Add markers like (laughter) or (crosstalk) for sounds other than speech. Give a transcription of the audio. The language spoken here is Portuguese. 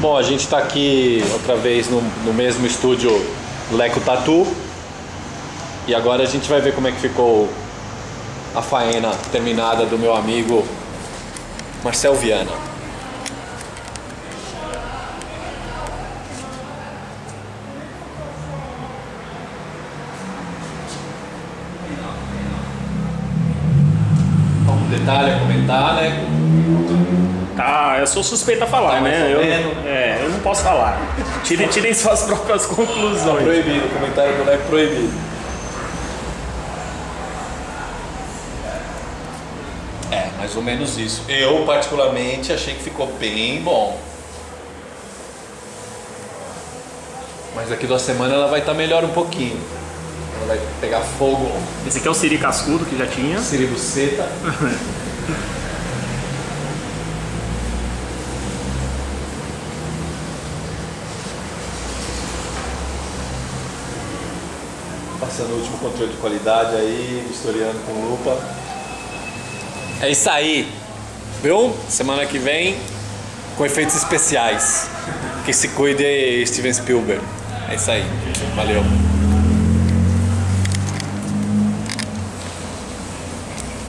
Bom, a gente está aqui outra vez no, no mesmo estúdio Leco Tatu. E agora a gente vai ver como é que ficou a faena terminada do meu amigo Marcel Viana. Algum detalhe a comentar, né? Tá, eu sou suspeito a falar, Tá né? Eu, é, eu não posso falar. Tirem, tirem suas próprias conclusões. Proibido, o comentário do Leco proibido. É, mais ou menos isso. Eu, particularmente, achei que ficou bem bom. Mas daqui duas semanas ela vai estar melhor um pouquinho. Vai pegar fogo. Esse aqui é o Siri Cascudo que já tinha. Siribuceta. (laughs) Passando o último controle de qualidade aí, historiando com lupa. É isso aí. Viu? Semana que vem com efeitos especiais. Que se cuide Steven Spielberg. É isso aí. Valeu.